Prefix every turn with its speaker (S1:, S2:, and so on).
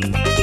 S1: Bye.